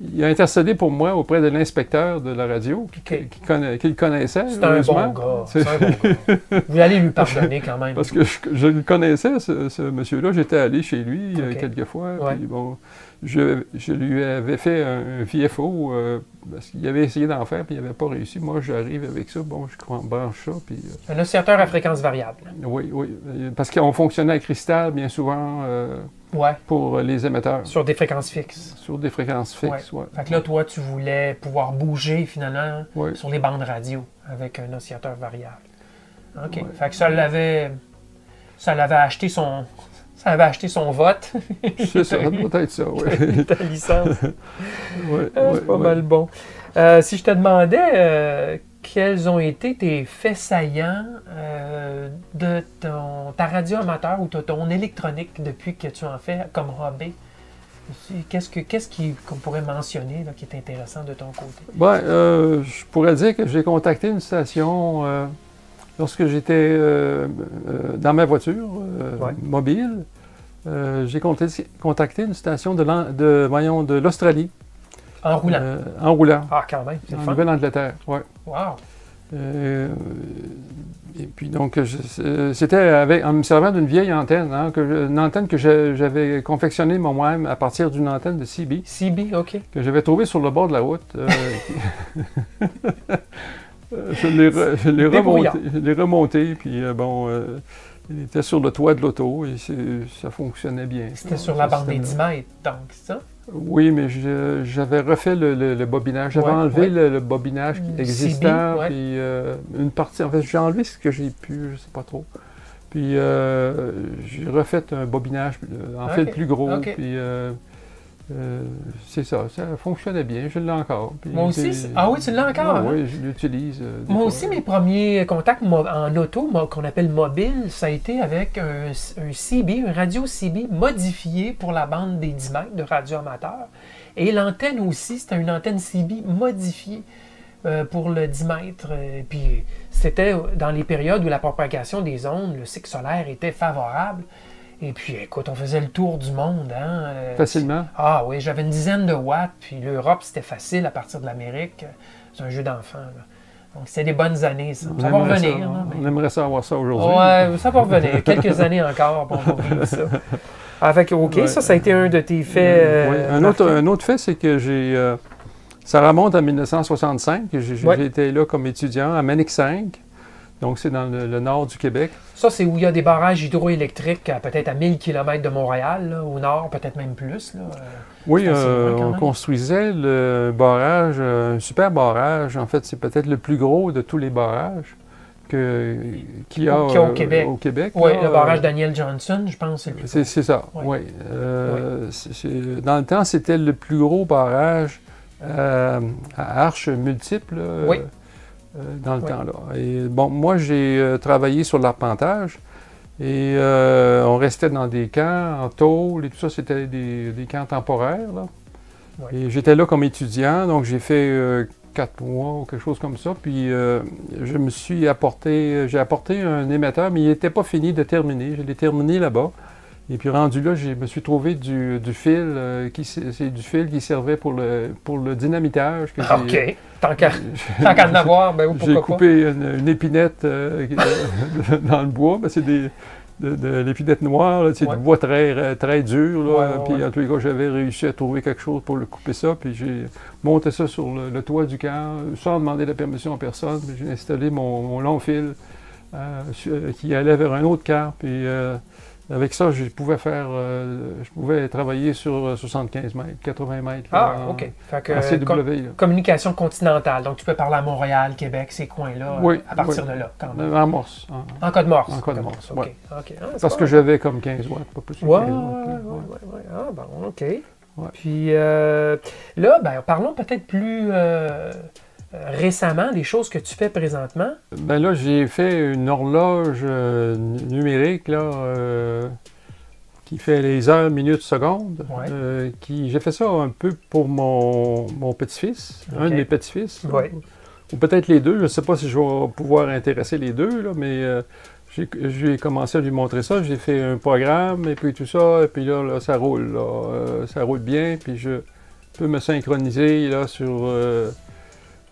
il a intercédé pour moi auprès de l'inspecteur de la radio, qui, le connaissait. C'est un bon gars. C'est un bon gars. Vous allez lui pardonner quand même. Parce que je, le connaissais, ce, monsieur-là. J'étais allé chez lui quelques fois. Puis bon, je, lui avais fait un, VFO euh, parce qu'il avait essayé d'en faire puis il n'avait pas réussi. Moi, j'arrive avec ça, bon, je branche ça. Puis, euh, un oscillateur à fréquence variable. Oui, oui. Parce qu'on fonctionnait à cristal bien souvent euh, pour les émetteurs. Sur des fréquences fixes. Sur des fréquences fixes, oui. Fait que là, toi, tu voulais pouvoir bouger finalement sur les bandes radio avec un oscillateur variable. OK. Fait que ça l'avait. Ça l'avait acheté son, ça avait acheté son vote. C'est ça, peut-être ça, oui. Ta licence. ouais, ah, c'est pas mal bon. Euh, si je te demandais euh, quels ont été tes faits saillants euh, de ton, ta radio amateur ou de ton électronique depuis que tu en fais comme hobby, qu'est-ce qu'on qu'est-ce qu'on pourrait mentionner qui est intéressant de ton côté? Ben, je pourrais dire que j'ai contacté une station lorsque j'étais dans ma voiture mobile. Euh, j'ai contacté une station de, de, de l'Australie. En roulant? Euh, en roulant. Ah, quand même, c'est En Nouvelle-Angleterre, oui. Wow! Euh, et puis donc, c'était en me servant d'une vieille antenne, hein, que, une antenne que j'avais confectionnée moi-même à partir d'une antenne de CB. CB, OK. Que j'avais trouvée sur le bord de la route. je l'ai remonté, puis bon, il était sur le toit de l'auto et ça fonctionnait bien. C'était sur la bande des 10 mètres, donc, ça? Oui, mais j'avais refait le, bobinage. J'avais enlevé Le, bobinage existant, puis euh, une partie. En fait, j'ai enlevé ce que j'ai pu, je ne sais pas trop. Puis euh, j'ai refait un bobinage, euh, en fait, plus gros. Puis euh, c'est ça, ça fonctionnait bien, je l'ai encore. Moi aussi, ah oui, tu l'as encore? Oui, je l'utilise. Euh, Moi aussi, mes premiers contacts en auto, qu'on appelle mobile, ça a été avec un, CB, un radio CB modifié pour la bande des 10 mètres de radio amateur. Et l'antenne aussi, c'était une antenne CB modifiée euh, pour le 10 mètres. puis c'était dans les périodes où la propagation des ondes, le cycle solaire était favorable. Et puis, écoute, on faisait le tour du monde. Hein? Euh, Facilement? Ah oui, j'avais une dizaine de watts, puis l'Europe, c'était facile à partir de l'Amérique. C'est un jeu d'enfant. Donc, c'était des bonnes années, ça. Ça va revenir. On aimerait ça avoir ça aujourd'hui. Oui, ça va revenir. Quelques années encore, pour vivre ça. Avec, OK, ça, ça a été un de tes faits. Euh, un, autre, un autre fait, c'est que j'ai. Euh, ça remonte à 1965. J'ai été là comme étudiant à Manic 5. Donc, c'est dans le, nord du Québec. Ça, c'est où il y a des barrages hydroélectriques peut-être à 1000 km de Montréal, au nord, peut-être même plus. Là. Euh, oui, euh, on construisait le barrage, euh, un super barrage. En fait, c'est peut-être le plus gros de tous les barrages qu'il y a, au Québec. Au Québec oui, le barrage Daniel Johnson, je pense. C'est ça, oui. Dans le temps, c'était le plus gros barrage à arches multiples. Dans le temps. Là. Et bon, moi, j'ai travaillé sur l'arpentage. Et euh, on restait dans des camps en tôle et tout ça, c'était des, camps temporaires. Là. Et j'étais là comme étudiant, donc j'ai fait euh, quatre mois ou quelque chose comme ça. Puis euh, je me suis apporté, j'ai apporté un émetteur, mais il n'était pas fini de terminer. Je l'ai terminé là-bas. Et puis rendu là, je me suis trouvé du, fil, qui c'est du fil qui servait pour le, pour le dynamitage. Ah, OK. Tant qu'à en avoir, ben pourquoi J'ai coupé une, épinette dans le bois. Ben, c'est des de, l'épidette noire, c'est du bois très, très dur. puis en tous les cas, j'avais réussi à trouver quelque chose pour le couper ça. Puis j'ai monté ça sur le, toit du camp sans demander la permission à personne. J'ai installé mon, long fil euh, euh, qui allait vers un autre camp. Puis euh, avec ça, je pouvais faire, euh, je pouvais travailler sur 75 euh, mètres, 80 mètres. ah, OK. Fait que, communication continentale. Donc, tu peux parler à Montréal, Québec, ces coins-là, à partir de là, quand même. En morse. En, cas de morse. En cas de morse, OK. Ah, Parce que j'avais comme 15 watts, pas plus. Oui, oui, oui. Ah, bon, OK. Puis euh, là, ben, parlons peut-être plus euh, récemment, des choses que tu fais présentement? Ben là, j'ai fait une horloge euh, numérique là, euh, qui fait les heures, minutes, secondes. qui, j'ai fait ça un peu pour mon, petit-fils, un de mes petits-fils. Ou peut-être les deux. Je ne sais pas si je vais pouvoir intéresser les deux, là, mais j'ai, commencé à lui montrer ça. J'ai fait un programme et puis tout ça. Et puis là, ça roule. ça roule bien. Puis je peux me synchroniser là, sur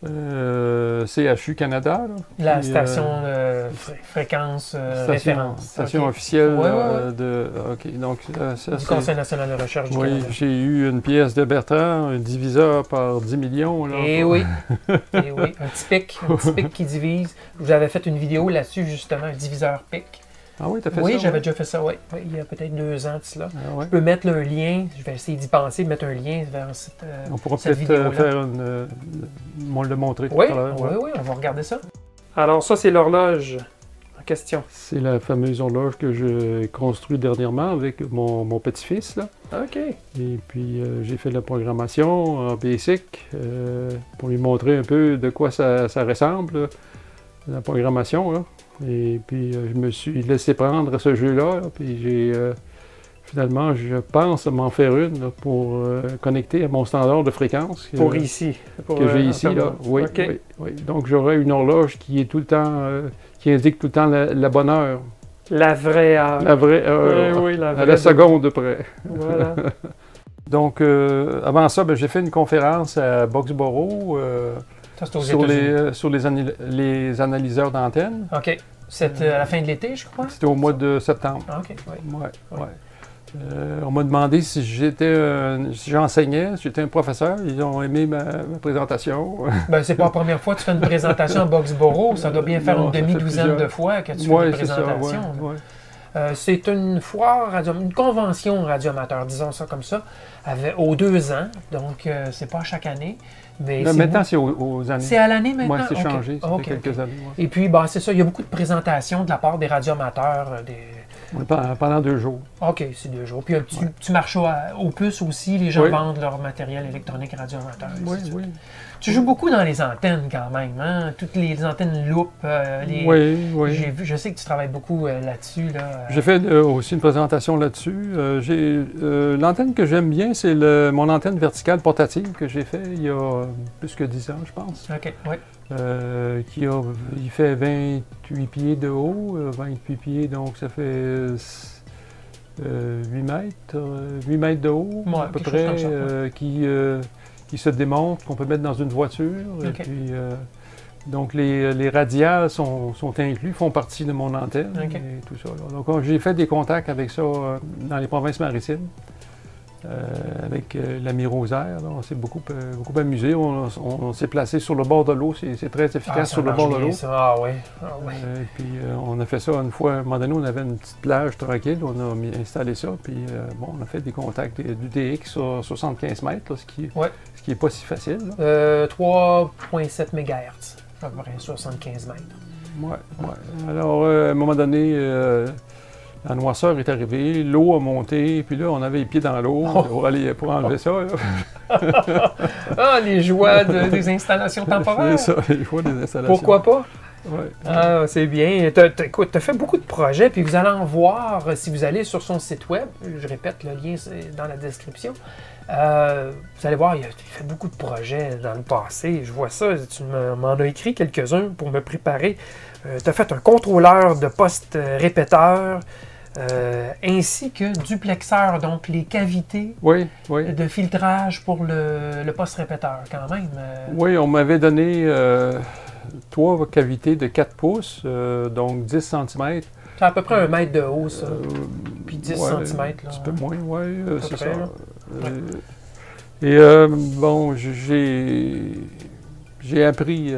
euh, CHU Canada. la station euh, fréquence euh, référence. Station officielle de. OK. Donc, du Conseil national de recherche du Oui, j'ai eu une pièce de Bertrand, un diviseur par 10 millions. Là, Et eh oui. Et eh oui. Un petit pic, un petit pic qui divise. Vous avez fait une vidéo là-dessus, justement, un diviseur pic. Ah oui, tu as fait ça? Oui, j'avais déjà fait ça, oui. il y a peut-être deux ans de cela. Ah je peux mettre un lien, je vais essayer d'y penser, mettre un lien vers cette euh, On pourra peut-être euh, faire une... Euh, le montrer oui, tout à l'heure. Oui, oui, on va regarder ça. Alors ça, c'est l'horloge en question. C'est la fameuse horloge que j'ai construite dernièrement avec mon, petit-fils. OK. Et puis, j'ai fait la programmation en basic pour lui montrer un peu de quoi ça, ça ressemble, la programmation. Là. Et puis, euh, je me suis laissé prendre à ce jeu-là. Puis, j'ai euh, finalement, je pense m'en faire une pour euh, connecter à mon standard de fréquence. Pour ici. que j'ai ici, là. Oui, oui, Donc, j'aurai une horloge qui est tout le temps, qui indique tout le temps la, bonne heure. La vraie heure. La vraie heure. Oui, la vraie à la seconde près. Voilà. Donc, avant ça, ben, j'ai fait une conférence à Boxborough sur, les, euh, sur les, les analyseurs d'antenne. OK. C'était à la fin de l'été, je crois? C'était au mois de septembre. Ah, OK, oui. Ouais, ouais. Euh, on m'a demandé si j'étais si j'enseignais, si j'étais un professeur. Ils ont aimé ma, présentation. ben, c'est pas la première fois que tu fais une présentation à Boxborough. Ça doit bien faire une demi-douzaine de fois que tu fais une présentation. Euh, c'est une foire, radio, une convention radioamateur, disons ça comme ça, aux deux ans. Donc, c'est pas chaque année maintenant, c'est aux, années. C'est à l'année maintenant? Oui, c'est changé. Ça fait quelques années. Et puis, bah, c'est ça. Il y a beaucoup de présentations de la part des radioamateurs. Euh, des... Pendant deux jours. OK, c'est deux jours. Puis, tu, tu marches au, plus aussi. Les gens vendent leur matériel électronique radioamateur. Oui, oui. Tu joues beaucoup dans les antennes quand même, hein? Toutes les antennes loop. Euh, les... Oui, oui. je sais que tu travailles beaucoup euh, là-dessus. Là. J'ai fait aussi une présentation là-dessus. L'antenne que j'aime bien, c'est mon antenne verticale portative que j'ai fait il y a plus que 10 ans, je pense. OK, oui. Euh, qui a, il fait 28 pieds de haut, 28 pieds, donc ça fait 8 mètres, 8 mètres de haut à peu près, qui qui se démontre, qu'on peut mettre dans une voiture. Et puis, euh, donc, les, les radiales sont, sont, inclus, font partie de mon antenne et tout ça. Donc, j'ai fait des contacts avec ça euh, dans les provinces maritimes. Euh, avec euh, l'ami Rosaire. On s'est beaucoup, euh, beaucoup amusé. On, s'est placé sur le bord de l'eau. C'est très efficace ah, sur le bord de l'eau. Ah oui. Ah, et puis on a fait ça une fois. À un moment donné, on avait une petite plage tranquille. On a installé ça. Puis bon, on a fait des contacts du DX sur 75 mètres, ce qui ce qui n'est pas si facile. 3,7 MHz, à peu près 75 mètres. Oui, ouais. Alors, à un moment donné, la noisseur est arrivée, l'eau a monté, puis là, on avait les pieds dans l'eau oh. pour, aller, pour enlever ça. ah, les joies des installations temporaires. C'est ça, les joies des installations. Pourquoi pas? Ouais. Ah, c'est bien. Écoute, tu as fait beaucoup de projets, puis vous allez en voir si vous allez sur son site web. Je répète, le lien est dans la description. Euh, vous allez voir, il a fait beaucoup de projets dans le passé. Je vois ça. Tu m'en as écrit quelques-uns pour me préparer. Euh, tu as fait un contrôleur de poste répéteur. Euh, ainsi que duplexeur, donc les cavités de filtrage pour le, poste répéteur, quand même. Oui, on m'avait donné trois cavités de 4 pouces, donc 10 cm. C'est à peu près un mètre de haut, ça. Puis 10 cm. Un petit peu moins, oui, c'est ça. Euh, et euh, bon, j'ai appris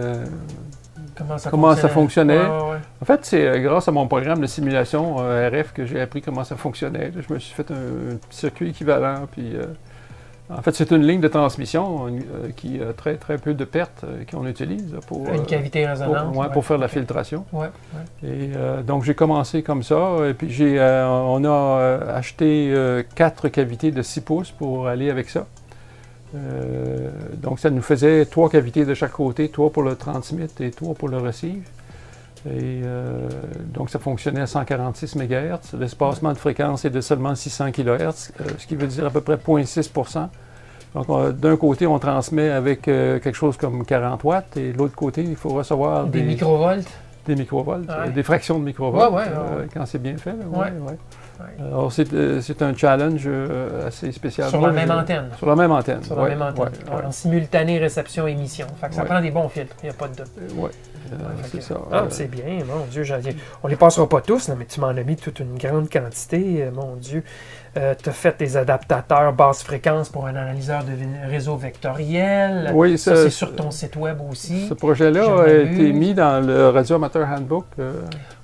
euh, comment ça, fonctionnait. En fait, c'est grâce à mon programme de simulation RF que j'ai appris comment ça fonctionnait. Je me suis fait un, circuit équivalent. Puis, en fait, c'est une ligne de transmission qui a très, très peu de pertes qu'on utilise pour. Une cavité résonante. Pour, pour faire la filtration. Et donc, j'ai commencé comme ça. Et puis, j'ai, on a acheté quatre cavités de 6 pouces pour aller avec ça. Euh, donc, ça nous faisait trois cavités de chaque côté, trois pour le transmit et trois pour le receive. Et euh, donc, ça fonctionnait à 146 MHz. L'espacement de fréquence est de seulement 600 kHz, euh, ce qui veut dire à peu près 0.6% Donc, d'un côté, on transmet avec quelque chose comme 40 watts, et de l'autre côté, il faut recevoir des, microvolts. Des microvolts, des fractions de microvolts, quand c'est bien fait. Alors, euh, c'est un challenge euh, assez spécial. Sur la même antenne. Sur la même antenne. Sur la même antenne. En simultané réception-émission. ça prend des bons filtres, il n'y a pas de doute. Euh, oui. c'est ça. Ah, c'est bien, mon Dieu. On les passera pas tous, mais tu m'en as mis toute une grande quantité, mon Dieu. Euh, tu as fait des adaptateurs basse fréquence pour un analyseur de réseau vectoriel. Oui, ça, c'est sur ton site web aussi. Ce projet-là a été mis dans le Radio Amateur Handbook. Euh.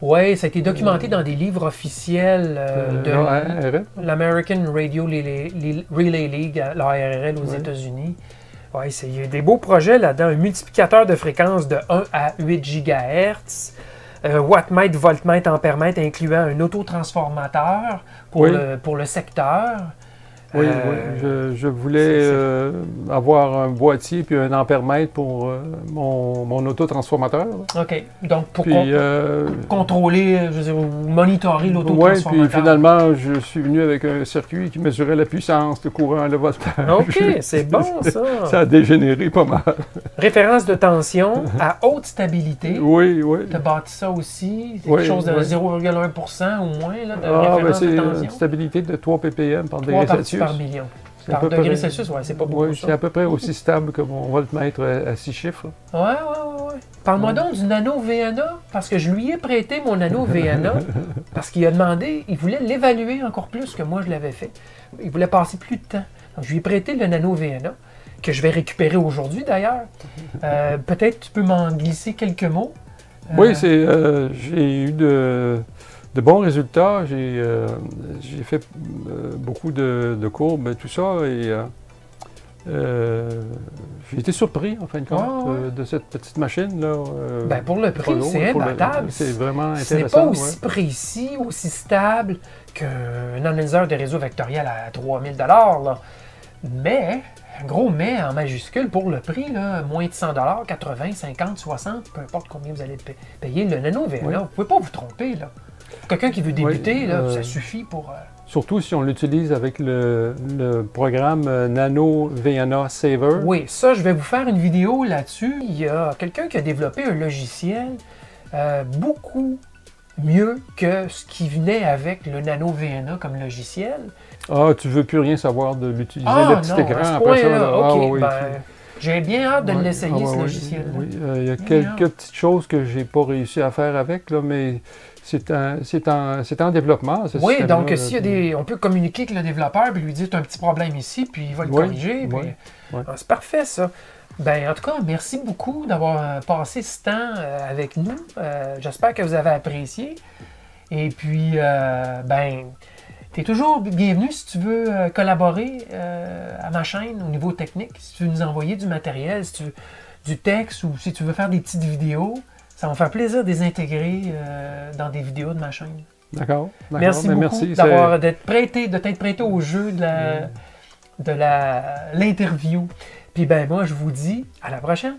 Oui, ça a été documenté dans des livres officiels euh, de l'American Radio Relay League, l'ARL aux États-Unis. Oui, il y a des beaux projets là-dedans. Un multiplicateur de fréquence de 1 à 8 GHz. Euh, wattmètre, voltmètre, ampèremètre, incluant un autotransformateur pour, le, pour le secteur. Oui, euh, Je, voulais euh, avoir un boîtier puis un ampèremètre pour euh, mon, mon autotransformateur. OK. Donc, pour contrôler, je veux dire, monitorer l'autotransformateur. Oui, puis finalement, je suis venu avec un circuit qui mesurait la puissance, le courant, le voltage. OK, c'est bon, ça. ça a dégénéré pas mal. Référence de tension à haute stabilité. Oui, oui. Tu as bâti ça aussi, quelque chose de 0,1% ou moins là, de ah, référence de tension. une stabilité de 3 ppm par par million. Par degré Celsius, ouais, c'est pas beaucoup. Oui, c'est à peu près aussi stable que mon voltmètre à 6 chiffres. Ouais, ouais, ouais. ouais. Parle-moi donc du Nano VNA, parce que je lui ai prêté mon Nano VNA, parce qu'il a demandé, il voulait l'évaluer encore plus que moi je l'avais fait. Il voulait passer plus de temps. Donc, je lui ai prêté le Nano VNA, que je vais récupérer aujourd'hui d'ailleurs. Euh, peut-être tu peux m'en glisser quelques mots. Oui, euh, c'est, euh, j'ai eu de de bons résultats. J'ai euh, fait euh, beaucoup de, courbes et tout ça. Et euh, j'ai été surpris, en fin de compte, de cette petite machine-là. Ben, pour le prix, c'est imbattable. C'est vraiment intéressant. Ce n'est pas aussi précis, aussi stable qu'un analyseur de réseau vectoriel à 3000 là. Mais, gros mais en majuscule pour le prix, là, moins de 100 80, 50, 60, peu importe combien vous allez payer. Le Nano VR, vous ne pouvez pas vous tromper. là. Quelqu'un qui veut débuter, là, euh, ça suffit pour. Euh, surtout si on l'utilise avec le, programme euh, Nano VNA Saver. Oui, ça, je vais vous faire une vidéo là-dessus. Il y a quelqu'un qui a développé un logiciel beaucoup mieux que ce qui venait avec le Nano VNA comme logiciel. Ah, tu veux plus rien savoir de l'utiliser, ah, le petit écran après ça. Ah, oui, ben, j'ai bien hâte de l'essayer, ah, ce logiciel. Oui, il y a quelques petites choses que j'ai pas réussi à faire avec, là, mais c'est en, développement. oui, donc s'il y a des, on peut communiquer avec le développeur et lui dire tu as un petit problème ici, puis il va le corriger. Ah, c'est parfait ça. Ben, en tout cas, merci beaucoup d'avoir euh, passé ce temps euh, avec nous. Euh, j'espère que vous avez apprécié. Et puis, ben, tu es toujours bienvenu si tu veux collaborer à ma chaîne au niveau technique, si tu veux nous envoyer du matériel, si tu veux du texte ou si tu veux faire des petites vidéos Ça va me faire plaisir de les intégrer euh, dans des vidéos de ma chaîne. D'accord. Merci ben, beaucoup d'avoir d'être prêté, de t'être prêté au jeu de la, de la l'interview. Puis ben moi je vous dis à la prochaine.